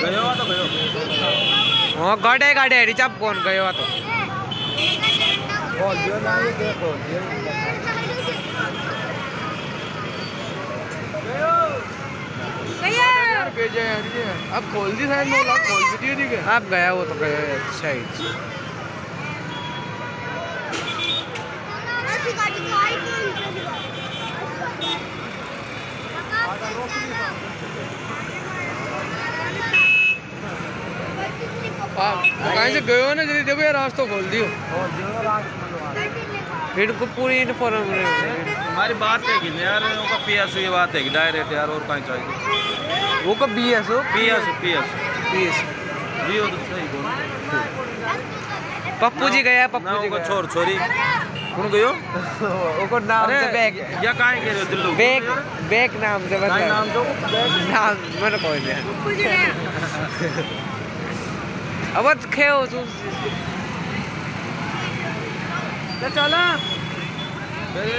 ગયો હતો ગયો હો ગાડે ગાડે રિચાપ કોણ ગયો હતો अब खोल दी साइड नौ लाख खोल दी थी ठीक है आप गया वो तो गया शायद कहीं से गयो ना जल्दी देखो यार रास्ता खोल दियो। इनको पूरी इन्फॉर्म हमारी बात है कि यार उनका पीएस ये बात है कि डायरेक्ट यार और कहीं चाहिए। वो का बी एस हो पीएस पीएस बी एस भी हो तो सही बोल पप्पू जी गया पप्पू जी गया छोर छोरी कौन गयो वो नाम से बैग या काहे कह हो दिल्लू? बैग बैग नाम से काहे नाम बता दो नाम मैंने कोई नहीं अब खेओ तू। ले चला।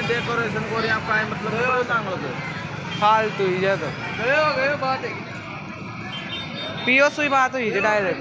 डेकोरेशन को यहाँ काहे मतलब गयो चांगल को फालतू ही जा तो। गयो गयो बात है। पियो सुई बात हुई डायरेक्ट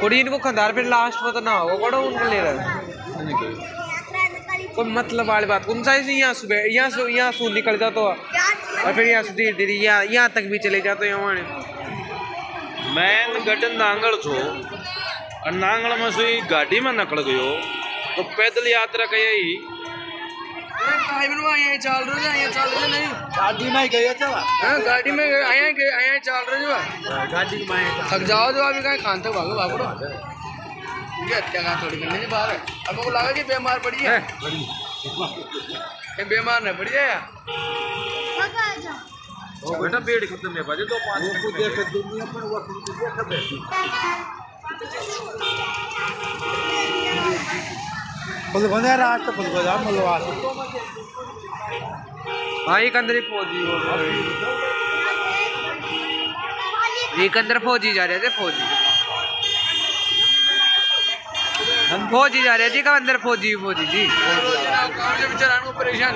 कुड़ी इनको खंदार फिर लास्ट में तो ना होगा बड़ा उनको ले रहा। कोई मतलब वाली बात कौन सा ऐसे यहाँ सुबह यहाँ सु, यहाँ सू निकल जा तो और फिर यहाँ से धीरे धीरे यहाँ यहाँ तक भी चले जाते हैं वहाँ। मैं गटन नांगल छो और नांगल में सुई गाड़ी में नकल गयो तो पैदल यात्रा कही ही हाईवे आया चल रहे आया चल रहे नहीं। गाड़ी में गया चला। हाँ गाड़ी में आया आया चल रहे जो गाड़ी में थक जाओ जो अभी कहीं खान तक भागो भागो। ये हत्या कहाँ थोड़ी करने की बात है? अब को लगा कि बीमार पड़ी है। ये बीमार नहीं पड़ी है यार बेटा पेड़ खत्म है बजे दो पाँच मिनट में। दुनिया पर वो देख फुल बंदे रात तो हाँ एक अंदर ही फौजी हो एक अंदर फौजी जा रहे थे फौजी। हम फौजी जा रहे जी कब अंदर फौजी फौजी जी? बेचारा को परेशान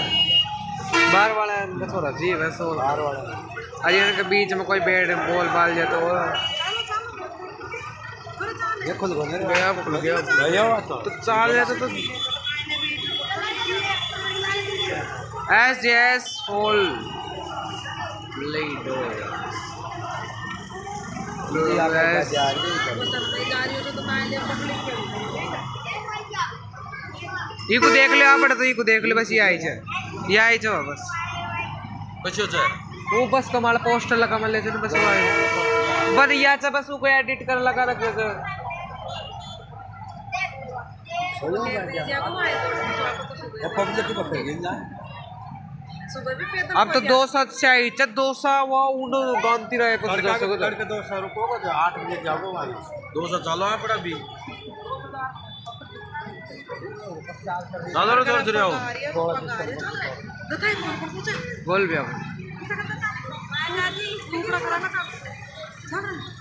बाहर वाला है थोड़ा जी वैसे वो बाहर वाला अरे इनके बीच में कोई बैट बॉल बाल जाए तो ये खुल गया खुल गया। गया तो तो चाल जाते तो एस एस होल लेडो ये को देख ले आप तो ये को देख ले बस ये आई छे ये आई छे बस। कशो छे वो बस कमाल पोस्टर लगा मन लेते बस वो आई पर याचा बस वो एडिट कर लगा रखे ये की पकड़ गई ना अब तो दो सौ से आई छे दो सौ वो उन गांती रहे कुछ दो सौ को लड़के दो सौ रुपये को आठ बजे जाओगे भाई? दो सौ चालो है पड़ा भी। दादा ज़ोर से आओ। बोल भी अब। Jangan.